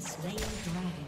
Slain dragon.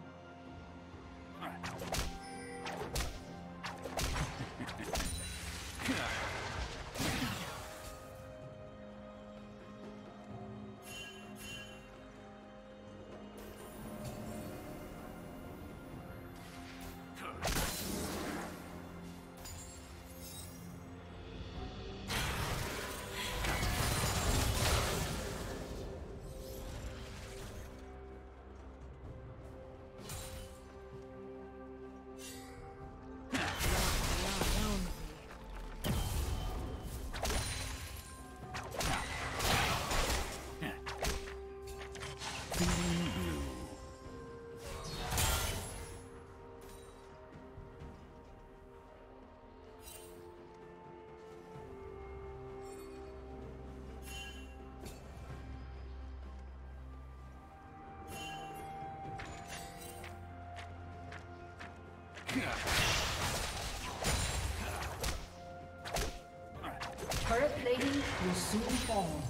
Will soon fall.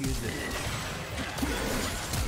As this.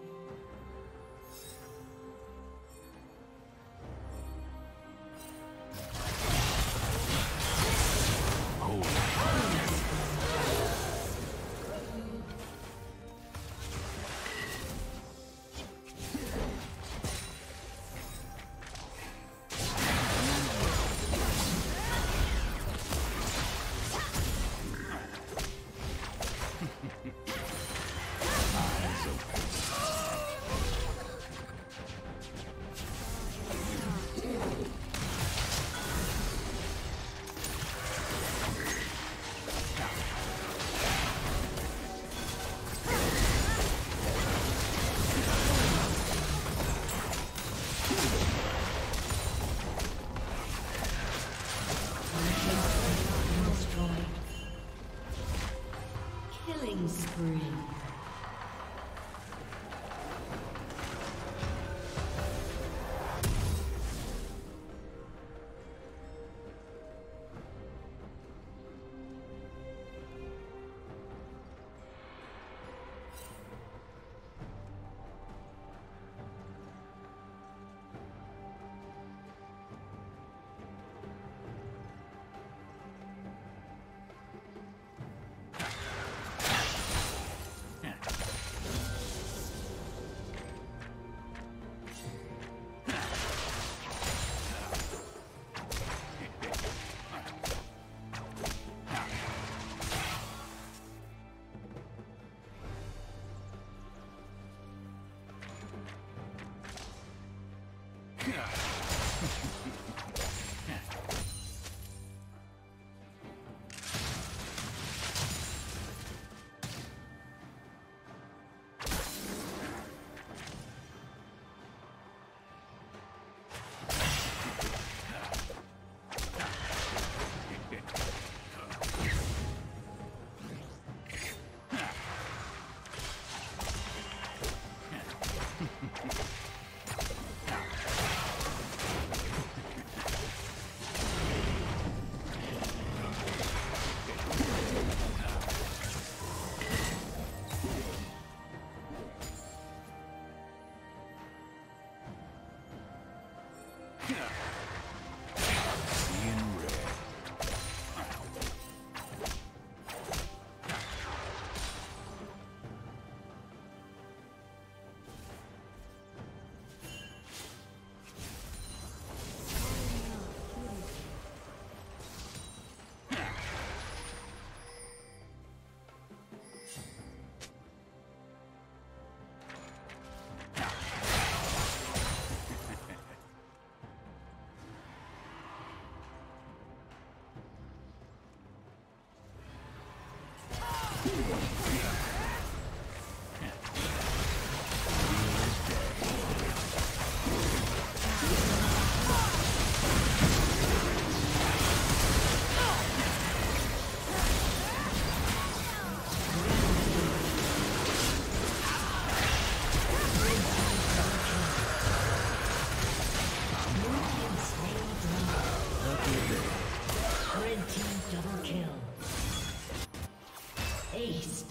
Aced.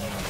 Red team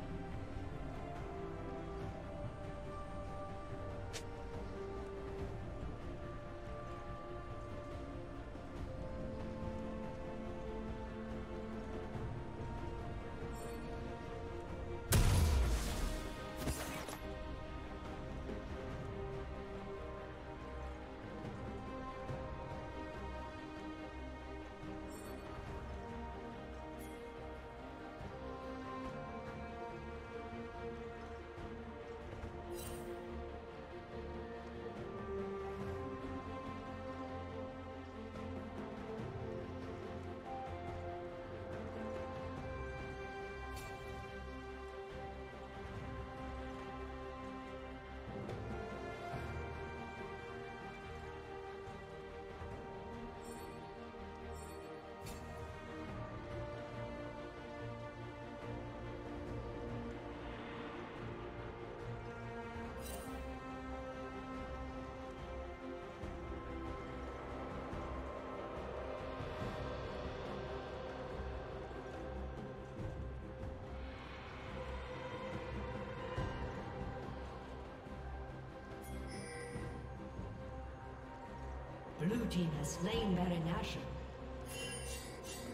Blue team has slain Baron.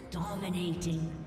Dominating.